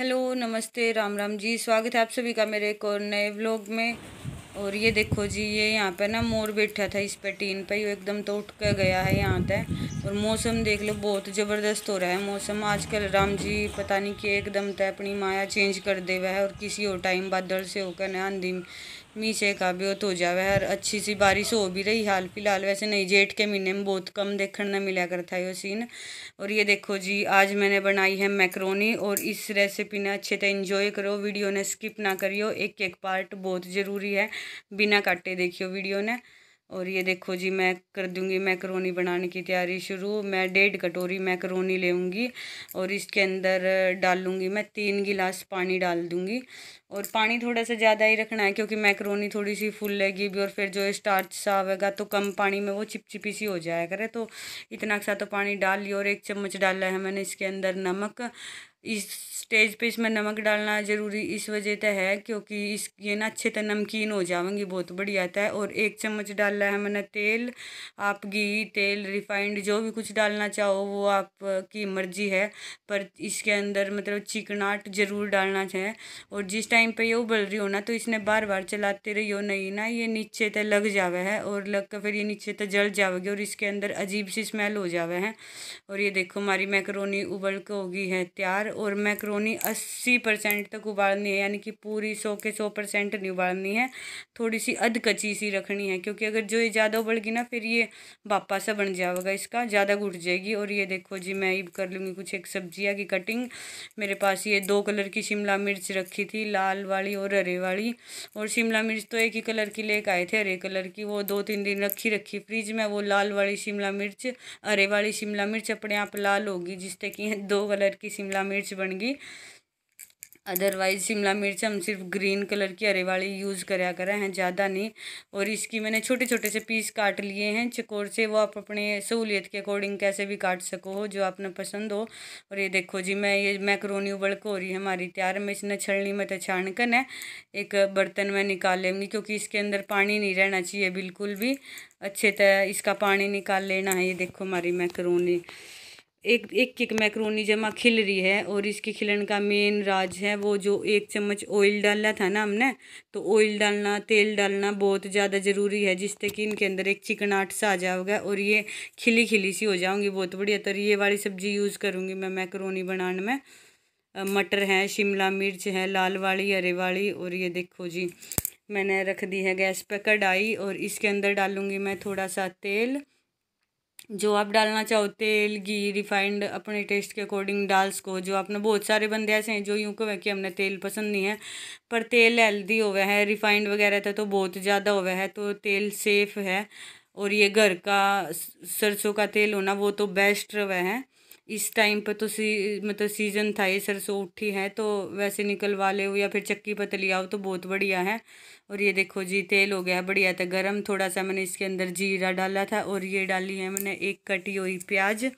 Hello, नमस्ते, राम राम जी। स्वागत है आप सभी का मेरे एक और नए व्लॉग में। और ये देखो जी, ये यहाँ पे ना मोर बैठा था इस पर टीन पे। ये एकदम तो उठ कर गया है यहाँ तक और मौसम देख लो, बहुत ज़बरदस्त हो रहा है मौसम। आजकल राम जी, पता नहीं कि एकदम तय अपनी माया चेंज कर दे हुआ है। और किसी और टाइम बादल से होकर ना आंधी मीसे का भी तो जावे, हर अच्छी सी बारिश हो भी रही हाल फ़िलहाल। वैसे नहीं, जेठ के महीने में बहुत कम देखने मिला करता ये सीन और ये देखो जी, आज मैंने बनाई है मैक्रोनी और इस रेसिपी ने अच्छे से इंजॉय करो वीडियो ने स्किप ना करियो। एक एक पार्ट बहुत ज़रूरी है, बिना काटे देखियो वीडियो ने। और ये देखो जी, मैं कर दूँगी मैकरोनी बनाने की तैयारी शुरू। मैं डेढ़ कटोरी मैकरोनी लेऊँगी और इसके अंदर डाल लूँगी मैं तीन गिलास पानी डाल दूँगी। और पानी थोड़ा सा ज़्यादा ही रखना है क्योंकि मैकरोनी थोड़ी सी फुल लेगी भी और फिर जो स्टार्च सा आवेगा तो कम पानी में वो चिपचिपी सी हो जाया करे। तो इतना सा तो पानी डाल लिया और एक चम्मच डाला है मैंने इसके अंदर नमक। इस स्टेज पे इसमें नमक डालना ज़रूरी इस वजह से है क्योंकि इस ये ना अच्छे तरह नमकीन हो जाएँगी, बहुत बढ़िया आता है और एक चम्मच डालना है मैंने तेल, आप घी, तेल रिफाइंड जो भी कुछ डालना चाहो वो आपकी मर्ज़ी है, पर इसके अंदर मतलब चिकनाट ज़रूर डालना चाहिए और जिस टाइम पे ये उबल रही हो ना तो इसने बार बार चलाते रहियो, नहीं ना ये नीचे तक लग जावे है और लग कर फिर ये नीचे तक जल जाएगी और इसके अंदर अजीब सी स्मेल हो जावे है। और ये देखो, हमारी मैक्रोनी उबल के होगी है तैयार। और मैक्रोनी अस्सी परसेंट तक उबालनी है, यानी कि पूरी सौ के सौ परसेंट नहीं उबालनी है। थोड़ी सी अध कच्ची सी रखनी है, क्योंकि अगर जो ये ज़्यादा उबलगी ना, फिर ये बापा सा बन जाएगा इसका, ज़्यादा घुट जाएगी। और ये देखो जी, मैं ये कर लूँगी कुछ एक सब्ज़ियाँ की कटिंग। मेरे पास ये दो कलर की शिमला मिर्च रखी थी, लाल वाली और हरे वाली। और शिमला मिर्च तो एक ही कलर की लेकर आए थे, हरे कलर की। वो दो तीन दिन रखी रखी फ्रिज में, वो लाल वाली शिमला मिर्च, हरे वाली शिमला मिर्च अपने आप लाल होगी, जिससे कि दो कलर की शिमला मिर्च बन गई। अदरवाइज़ शिमला मिर्च हम सिर्फ़ ग्रीन कलर की हरे वाली यूज़ करा करें हैं, ज़्यादा नहीं। और इसकी मैंने छोटे छोटे से पीस काट लिए हैं, चकोर से वो आप अपने सहूलियत के अकॉर्डिंग कैसे भी काट सको हो, जो आपने पसंद हो। और ये देखो जी, मैं ये मैक्रोनी उबल को हो रही है हमारी तैयार। मैं इसने छलनी में तो छानकन है, एक बर्तन में निकाल लेंगी, क्योंकि इसके अंदर पानी नहीं रहना चाहिए बिल्कुल भी। अच्छे तरह इसका पानी निकाल लेना है, ये देखो हमारी मैक्रोनी। एक एक एक मैक्रोनी जमा खिल रही है और इसके खिलन का मेन राज है वो जो एक चम्मच ऑयल डाला था ना हमने तो ऑयल डालना, तेल डालना बहुत ज़्यादा ज़रूरी है जिससे कि इनके अंदर एक चिकनाट सा आ जाओगा और ये खिली खिली सी हो जाऊँगी बहुत बढ़िया। तो ये वाली सब्ज़ी यूज़ करूँगी मैं मैक्रोनी बनाने में। मटर है, शिमला मिर्च है, लाल वाली, हरे वाली और ये देखो जी, मैंने रख दी है गैस पर कढ़ाई और इसके अंदर डालूँगी मैं थोड़ा सा तेल। जो आप डालना चाहो, तेल, घी रिफाइंड अपने टेस्ट के अकॉर्डिंग डाल सको। जो आपने बहुत सारे बंदे ऐसे हैं जो यूँ कहे कि हमने तेल पसंद नहीं है, पर तेल हेल्दी हुआ है रिफाइंड वगैरह था तो बहुत ज़्यादा हुआ है तो तेल सेफ़ है। और ये घर का, सरसों का तेल होना वो तो बेस्ट हुआ है। इस टाइम पर तो सी मतलब सीज़न था ये, सरसों उठी है तो वैसे निकलवा ले या फिर चक्की पर आओ तो बहुत बढ़िया है। और ये देखो जी, तेल हो गया, बढ़िया था, गरम थोड़ा सा मैंने इसके अंदर जीरा डाला था और ये डाली है मैंने एक कटी हुई प्याज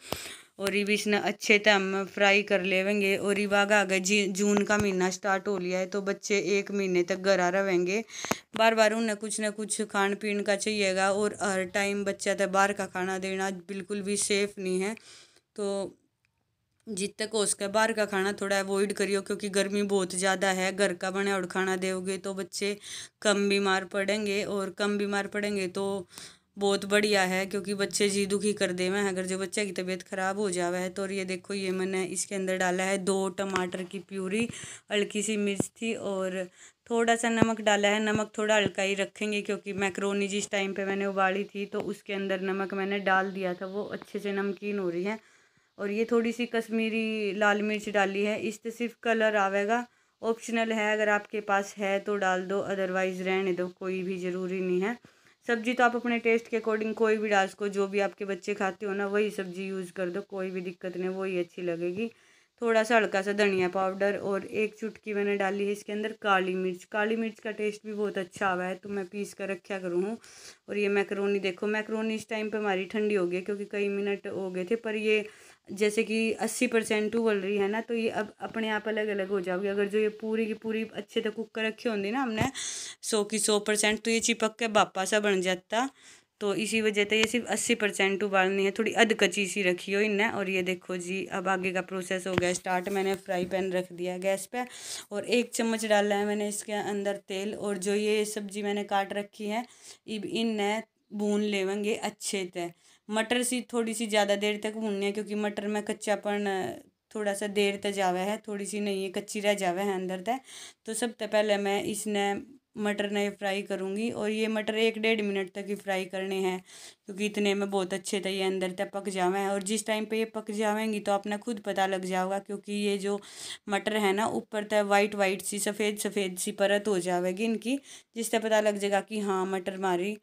और ये भी इसने अच्छे से हम फ्राई कर लेवेंगे। और ये बाग आ गए जी, जून का महीना स्टार्ट हो लिया है तो बच्चे एक महीने तक घर आ रहेंगे। बार बार उन्हें कुछ ना कुछ खान पीन का चाहिएगा और हर टाइम बच्चा तो बाहर का खाना देना बिल्कुल भी सेफ़ नहीं है। तो जित तक हो सके बाहर का खाना थोड़ा अवॉइड करियो, क्योंकि गर्मी बहुत ज़्यादा है, घर का बने और खाना दोगे तो बच्चे कम बीमार पड़ेंगे, और कम बीमार पड़ेंगे तो बहुत बढ़िया है, क्योंकि बच्चे जी दुखी कर दे में, अगर जो बच्चे की तबीयत ख़राब हो जावे है तो और ये देखो, ये मैंने इसके अंदर डाला है दो टमाटर की प्यूरी, हल्की सी मिर्च थी, और थोड़ा सा नमक डाला है, नमक थोड़ा हल्का ही रखेंगे, क्योंकि मैक्रोनी जिस टाइम पे मैंने उबाली थी तो उसके अंदर नमक मैंने डाल दिया था, वो अच्छे से नमकीन हो रही है और ये थोड़ी सी कश्मीरी लाल मिर्च डाली है। इससे सिर्फ़ कलर आवेगा। ऑप्शनल है, अगर आपके पास है तो डाल दो, अदरवाइज़ रहने दो, कोई भी ज़रूरी नहीं है। सब्ज़ी तो आप अपने टेस्ट के अकॉर्डिंग कोई भी डाल सको, जो भी आपके बच्चे खाते हो ना, वही सब्ज़ी यूज़ कर दो, कोई भी दिक्कत नहीं, वही अच्छी लगेगी। थोड़ा सा हल्का सा धनिया पाउडर और एक चुटकी मैंने डाली है इसके अंदर काली मिर्च। काली मिर्च का टेस्ट भी बहुत अच्छा आवा है तो मैं पीस कर रखा करूँ। हूँ और ये मैक्रोनी देखो, मैक्रोनी इस टाइम पे हमारी ठंडी हो गई क्योंकि कई मिनट हो गए थे, पर ये जैसे कि अस्सी परसेंट टू उबल रही है ना तो ये अब अपने आप अलग अलग हो जाओगी। अगर जो ये पूरी की पूरी अच्छे तक कुक कर रखी होंगी ना हमने, सौ की सौ परसेंट तो ये चिपक के बापा सा बन जाता। तो इसी वजह से ये सिर्फ़ अस्सी परसेंट उबालनी है। थोड़ी अध सी रखी हो इन्हें और ये देखो जी, अब आगे का प्रोसेस हो गया। स्टार्ट मैंने फ्राई पैन रख दिया गैस पे, और एक चम्मच डाला है मैंने इसके अंदर तेल, और जो ये सब्ज़ी मैंने काट रखी है, इब इन्हें भून लेवेंगे अच्छे से मटर सी थोड़ी सी ज़्यादा देर तक भूननी है, क्योंकि मटर में कच्चापन थोड़ा सा देर तक जावा है, थोड़ी सी नहीं है कच्ची रह जावे है अंदर तक तो सबसे पहले मैं इसने मटर ने फ्राई करूँगी और ये मटर एक डेढ़ मिनट तक ही फ्राई करने हैं, क्योंकि इतने में बहुत अच्छे थे ये अंदर तक पक जावे हैं। और जिस टाइम पे ये पक जावेंगी तो आपने खुद पता लग जाएगा क्योंकि ये जो मटर है ना, ऊपर तक वाइट वाइट सी, सफ़ेद सफ़ेद सी परत हो जाएगी इनकी जिससे पता लग जाएगा कि हाँ मटर मारी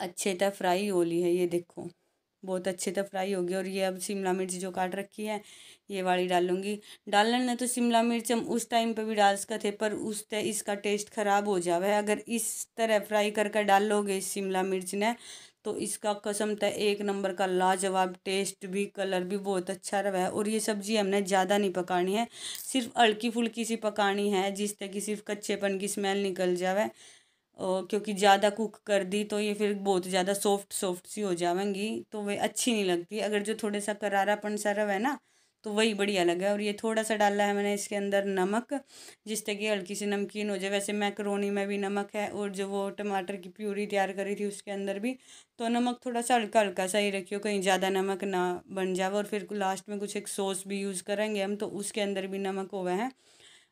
अच्छे तक फ्राई हो ली है, ये देखो। बहुत अच्छे तक फ्राई होगी और ये अब शिमला मिर्च जो काट रखी है, ये वाली डालूँगी। डालने तो शिमला मिर्च हम उस टाइम पे भी डाल सकते थे पर उस ते, इसका टेस्ट ख़राब हो जावे। अगर इस तरह फ्राई करके डालोगे शिमला मिर्च ने तो इसका कसम तय एक नंबर का लाजवाब टेस्ट भी, कलर भी बहुत अच्छा रहा। है और ये सब्ज़ी हमने ज़्यादा नहीं पकानी है, सिर्फ़ हल्की फुल्की सी पकानी है जिससे कि सिर्फ़ कच्चेपन की स्मेल निकल जावे। क्योंकि ज़्यादा कुक कर दी तो ये फिर बहुत ज़्यादा सॉफ्ट सॉफ्ट सी हो जाएँगी तो वे अच्छी नहीं लगती। अगर जो थोड़े सा करारापन सा रहा है ना तो वही बढ़िया लगा। और ये थोड़ा सा डाला है मैंने इसके अंदर नमक, जिससे कि हल्की सी नमकीन हो जाए। वैसे मैकरोनी में भी नमक है और जो वो टमाटर की प्यूरी तैयार करी थी उसके अंदर भी तो नमक थोड़ा सा हल्का हल्का सा ही रखियो, कहीं ज़्यादा नमक ना बन जाए और फिर लास्ट में कुछ एक सॉस भी यूज़ करेंगे हम तो उसके अंदर भी नमक हुआ है।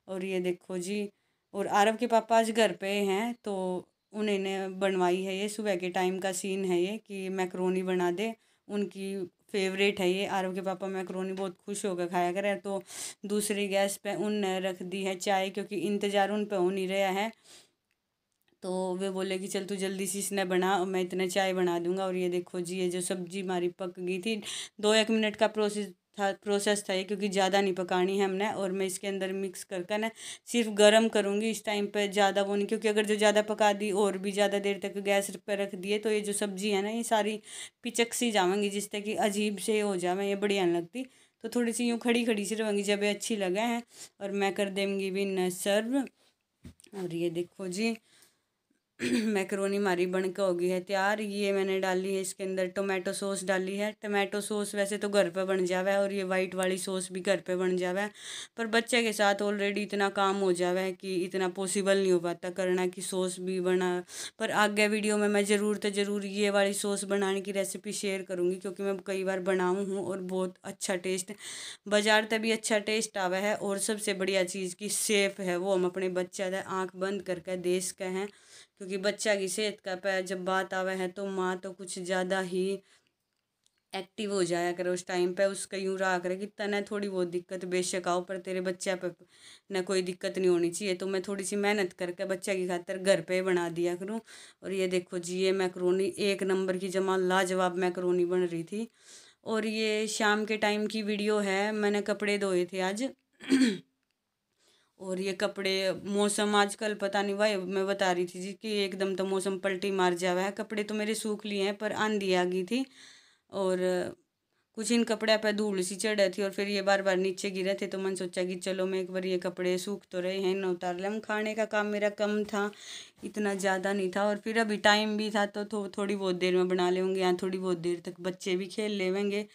और ये देखो जी और आरव के पापा आज घर पे हैं तो उन्हें बनवाई है ये, सुबह के टाइम का सीन है ये कि मैक्रोनी बना दे, उनकी फेवरेट है ये। आरव के पापा मैक्रोनी बहुत खुश होकर खाया करें तो दूसरी गैस पे उन रख दी है चाय, क्योंकि इंतज़ार उन पे हो नहीं रहा है। तो वे बोले कि चल तू जल्दी से इसने बना मैं इतने चाय बना दूँगा। और ये देखो जी, ये जो सब्ज़ी हमारी पक गई थी, दो एक मिनट का प्रोसेस था प्रोसेस था ये क्योंकि ज़्यादा नहीं पकानी है हमने और मैं इसके अंदर मिक्स कर करके ना सिर्फ़ गर्म करूँगी इस टाइम पे ज़्यादा वो नहीं क्योंकि अगर जो ज़्यादा पका दी और भी ज़्यादा देर तक गैस पर रख दिए तो ये जो सब्ज़ी है ना ये सारी पिचक सी जावेंगी जिससे कि अजीब से हो जाए ये बढ़िया नहीं लगती। तो थोड़ी सी यूँ खड़ी खड़ी सी रहेंगी जब ये अच्छी लगे हैं और मैं कर देंगी भी न सर्व और ये देखो जी मैक्रोनी हमारी बन के हो गई है, तैयार। ये मैंने डाली है इसके अंदर टोमेटो सॉस डाली है। टोमेटो सॉस वैसे तो घर पे बन जावा है और ये वाइट वाली सॉस भी घर पे बन जावा है पर बच्चे के साथ ऑलरेडी इतना काम हो जावा है कि इतना पॉसिबल नहीं हो पाता करना कि सॉस भी बना। पर आगे वीडियो में मैं ज़रूर तो ज़रूर ये वाली सॉस बनाने की रेसिपी शेयर करूँगी, क्योंकि मैं कई बार बनाऊँ हूँ और बहुत अच्छा टेस्ट बाज़ार तभी अच्छा टेस्ट आवा है और सबसे बढ़िया चीज़ की सेफ़ है वो हम अपने बच्चा आँख बंद करके देश के हैं। क्योंकि बच्चा की सेहत का पे, जब बात आवे है तो माँ तो कुछ ज़्यादा ही एक्टिव हो जाया करे उस टाइम पे। उसका यूँ रहा करे कि तना थोड़ी बहुत दिक्कत बेशक आओ, पर तेरे बच्चे पे न कोई दिक्कत नहीं होनी चाहिए। तो मैं थोड़ी सी मेहनत करके बच्चे की खातर घर पे बना दिया करूँ। और ये देखो जी, ये मैक्रोनी, एक नंबर की जमा लाजवाब मैक्रोनी बन रही थी। और ये शाम के टाइम की वीडियो है, मैंने कपड़े धोए थे आज। और ये कपड़े मौसम आजकल पता नहीं भाई मैं बता रही थी जी कि एकदम तो मौसम पलटी मार जावा है। कपड़े तो मेरे सूख लिए हैं पर आंधी आ गई थी और कुछ इन कपड़े पे धूल सी चढ़ी थी और फिर ये बार बार नीचे गिरे थे तो मैंने सोचा कि चलो मैं एक बार ये कपड़े सूख तो रहे हैं न उतार लें खाने का काम मेरा कम था इतना ज़्यादा नहीं था और फिर अभी टाइम भी था तो थो, थोड़ी बहुत देर में बना लेंगे यहाँ थोड़ी बहुत देर तक बच्चे भी खेल लेवेंगे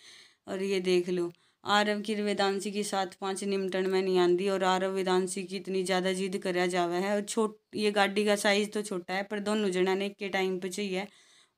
और ये देख लो। आरव की वेदांशी की साथ पाँच निमटन में नहीं आती और आरव वेदांशी की इतनी ज़्यादा जिद करा जावा है। और छोट, ये गाड़ी का साइज़ तो छोटा है, पर दोनों जना ने के टाइम पे चाहिए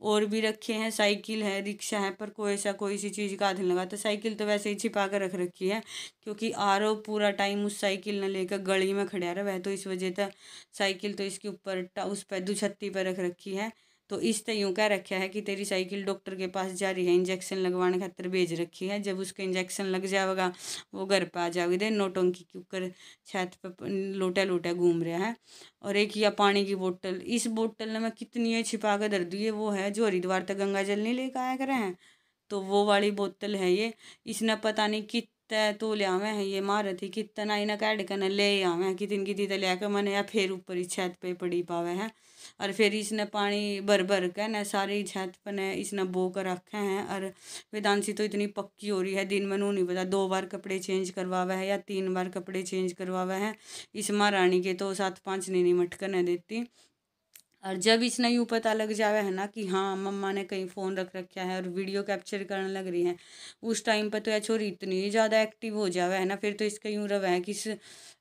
और भी रखे हैं, साइकिल है, रिक्शा है, पर कोई ऐसा कोई सी चीज़ का नहीं लगा। तो साइकिल तो वैसे ही छिपा कर रख रखी है, क्योंकि आरव पूरा टाइम उस साइकिल ने लेकर गली में खड़ा रहा। है तो इस वजह से साइकिल तो इसके ऊपर, उस पर दुछत्ती पर रख रखी है। तो इस तरह यूँ कह रखा है कि तेरी साइकिल डॉक्टर के पास जा रही है, इंजेक्शन लगवाने खातर भेज रखी है। जब उसका इंजेक्शन लग जाएगा, वो घर पर आ जाओगे दे नोटोंकी के ऊपर छत पर लोटा लोटा घूम रहा है। और एक या पानी की बोतल, इस बोतल ने मैं कितनी है छिपा कर धर दी है। वो है जो हरिद्वार तक गंगा जल नहीं लेकर आया करे। हैं तो वो वाली बोतल है ये। इसने पता नहीं तो ले आवे हैं ये मारे थी कितना इन्हें कैड कर ले आवे हैं कितनी कितनी तो लिया कर मैंने या फिर ऊपर ही छत पे पड़ी पावे हैं। और फिर इसने पानी भर भर के न सारी छत पर ने इसने बो कर रखे हैं, और वेदांशी तो इतनी पक्की हो रही है, दिन में नहीं पता, दो बार कपड़े चेंज करवावे है या तीन बार कपड़े चेंज करवावे हैं। इस महारानी के तो सात पाँच नहीं मटकर नहीं देती। और जब इसने यूँ पता लग जावे है ना कि हाँ मम्मा ने कहीं फ़ोन रख रखा है और वीडियो कैप्चर करने लग रही है, उस टाइम पर तो यह छोरी इतनी ज़्यादा एक्टिव हो जावे है ना, फिर तो इसका यूँ रवे है कि इस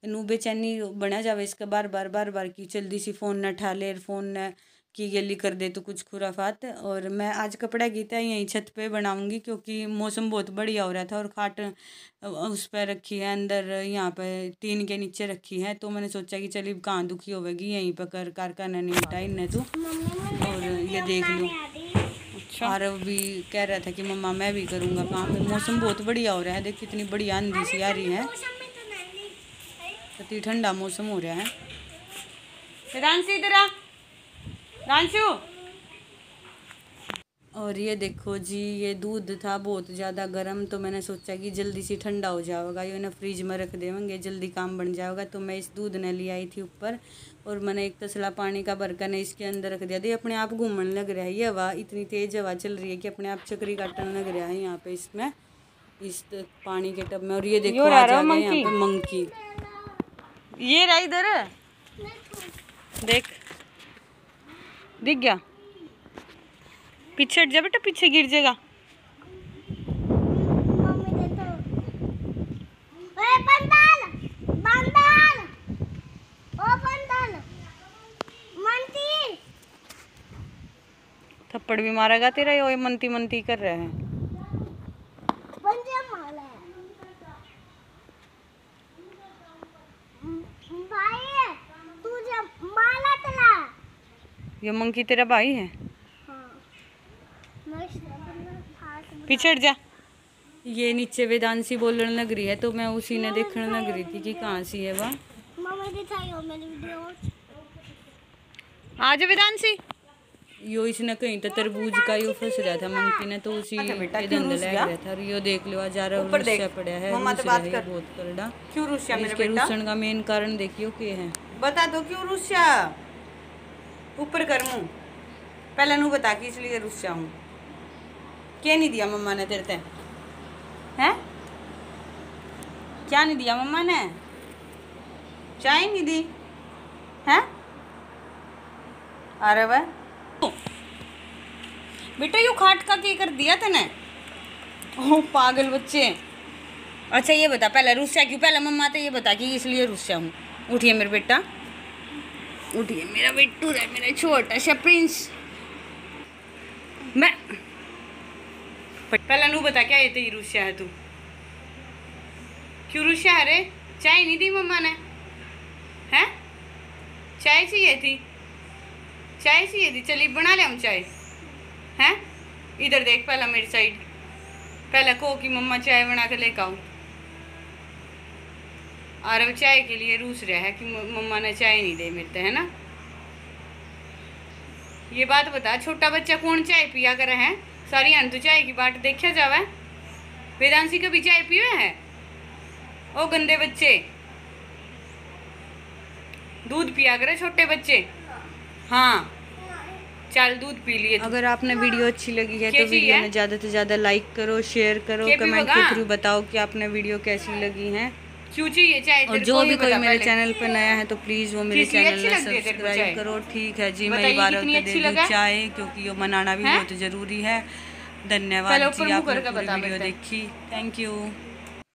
बेचैनी बना जावे, इसका बार बार बार बार कि जल्दी सी फ़ोन न ठा ले फ़ोन न की गली कर दे तो कुछ खुराफात। और मैं आज कपड़ा गीता यहीं छत पे बनाऊँगी क्योंकि मौसम बहुत बढ़िया हो रहा था और खाट उस पर रखी है अंदर यहाँ पे टीन के नीचे रखी है। तो मैंने सोचा कि चलिए कहाँ दुखी होगी यहीं पर कर कर करना नहीं बेटा इन्हें तो। और ये देख लो। अच्छा। और भी कह रहा था कि मम्मा मैं भी करूँगा काम। मौसम बहुत बढ़िया हो रहा है देख कितनी बढ़िया आंधी सी आ रही है। कितनी ठंडा मौसम हो रहा है। इधर रांशु और ये देखो जी ये दूध था बहुत ज़्यादा गर्म तो मैंने सोचा कि जल्दी से ठंडा हो जाएगा। ये ना फ्रिज में रख देंगे जल्दी काम बन जाएगा। तो मैं इस दूध ने ले आई थी ऊपर और मैंने एक तसला पानी का बर्तन है इसके अंदर रख दिया। ये अपने आप घूमने लग रहा है। ये हवा इतनी तेज़ हवा चल रही है कि अपने आप चक्री काटने लग रहा है यहाँ पे इसमें इस पानी के टब में। और ये देखो आ यहाँ पे मंकी। ये रहा इधर? देख। दिख गया। पीछे हट जा बेटा पीछे गिर जाएगा। थप्पड़ भी मारेगा तेरा ये मनती मनती कर रहे हैं। ये मंकी तेरा भाई है। पीछे जा। ये नीचे वेदांशी बोलने लग रही है तो मैं उसी ने देखने लग रही थी कि कहाँ सी है वह। आज वेदांशी यो इसने कहीं तो तरबूज का यो फंस रहा था मंकी ने तो उसी अच्छा के धंधे लग रहा था और यो देख लो जा रहा रुस्या पड़ा है रूस है बहुत करड़ा क्यों रुस्या इसके रुसन का मेन कारण देखियो के है। बता दो क्यों रुस्या ऊपर कर पहले नू बता कि इसलिए रुस जाऊँ। क्या नहीं दिया मम्मा ने तेरे ते? हैं? क्या नहीं दिया मम्मा ने? चाय नहीं दी? हैं? अरे वह बेटा यू खाट का क्या कर दिया तेने? ओ, पागल बच्चे। अच्छा ये बता, पहले रुस्या क्यों? पहले मम्मा तो ये बता कि इसलिए रुस्या हूँ उठिए मेरे बेटा। उठिए मेरा बिट्टू है, मेरा छोटा सा प्रिंस मैं पहला नू बता, क्या ये तेरी रुस्या है तू? क्यों रुस्या है? रे चाय नहीं दी मम्मा ने? हैं? चाय चाहिए थी? चाय चाहिए थी? चलिए बना ले हम चाय। हैं? इधर देख, पहला मेरी साइड पहला को कि मम्मा चाय बना के लेकर आऊँ और अब चाय के लिए रूस रहा है कि मम्मा ने चाय नहीं दे मिलते है ना? ये बात बता छोटा बच्चा कौन चाय पिया कर है? सारी अन तो चाय की बात देखा जावे? वेदांशी कभी चाय पिए है? ओ गंदे बच्चे। दूध पिया करे छोटे बच्चे? हाँ। चल दूध पी लिए अगर आपने वीडियो अच्छी लगी है तो वीडियो में ज़्यादा से ज़्यादा लाइक करो शेयर करो कमेंट के थ्रू बताओ कि आपने वीडियो कैसी लगी है। क्यों ये चाहे और जो भी कोई मेरे चैनल पर नया है तो प्लीज़ वो मेरे चैनल में सब्सक्राइब करो ठीक है जी मैं बारह दे चाय क्योंकि ये मनाना भी बहुत ज़रूरी है। धन्यवाद जी आपने वीडियो देखी। Thank you